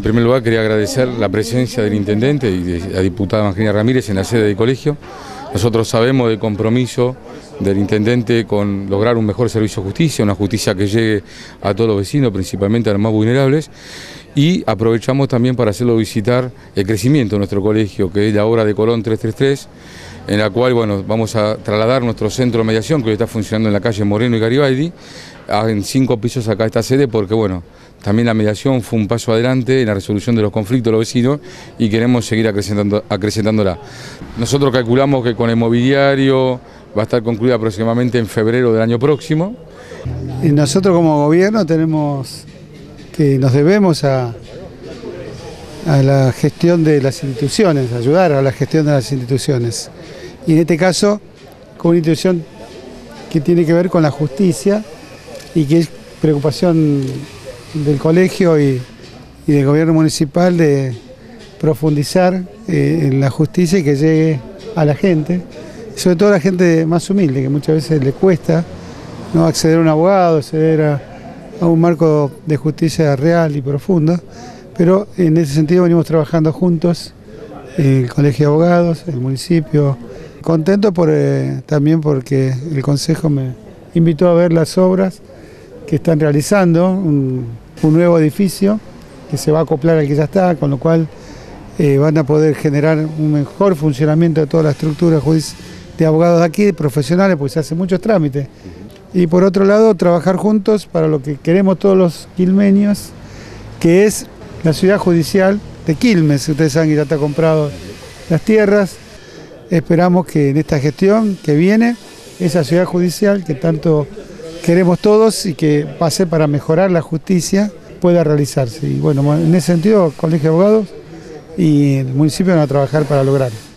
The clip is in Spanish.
primer lugar quería agradecer la presencia del intendente y de la diputada Evangelina Ramírez en la sede del colegio. Nosotros sabemos del compromiso del intendente con lograr un mejor servicio de justicia, una justicia que llegue a todos los vecinos, principalmente a los más vulnerables. Y aprovechamos también para hacerlo visitar el crecimiento de nuestro colegio, que es la obra de Colón 333, en la cual bueno, vamos a trasladar nuestro centro de mediación, que hoy está funcionando en la calle Moreno y Garibaldi, en cinco pisos acá esta sede, porque bueno, también la mediación fue un paso adelante en la resolución de los conflictos de los vecinos y queremos seguir acrecentando, acrecentándola. Nosotros calculamos que con el mobiliario va a estar concluida aproximadamente en febrero del año próximo. Y nosotros como gobierno tenemos que nos debemos a la gestión de las instituciones, ayudar a la gestión de las instituciones. Y en este caso, con una institución que tiene que ver con la justicia y que es preocupación del colegio y, del gobierno municipal de profundizar eh, en la justicia y que llegue a la gente, sobre todo a la gente más humilde, que muchas veces le cuesta ¿no? acceder a un abogado, acceder a, un marco de justicia real y profunda, pero en ese sentido venimos trabajando juntos, el Colegio de Abogados, el municipio, contento eh, también porque el Consejo me invitó a ver las obras que están realizando, un, nuevo edificio que se va a acoplar al que ya está, con lo cual eh, van a poder generar un mejor funcionamiento de toda la estructura de abogados de aquí, profesionales, porque se hacen muchos trámites. Y por otro lado, trabajar juntos para lo que queremos todos los quilmeños, que es la ciudad judicial de Quilmes. Ustedes saben que ya está comprado las tierras. Esperamos que en esta gestión que viene, esa ciudad judicial que tanto queremos todos y que pase para mejorar la justicia pueda realizarse. Y bueno, en ese sentido, Colegio de Abogados y el municipio van a trabajar para lograrlo.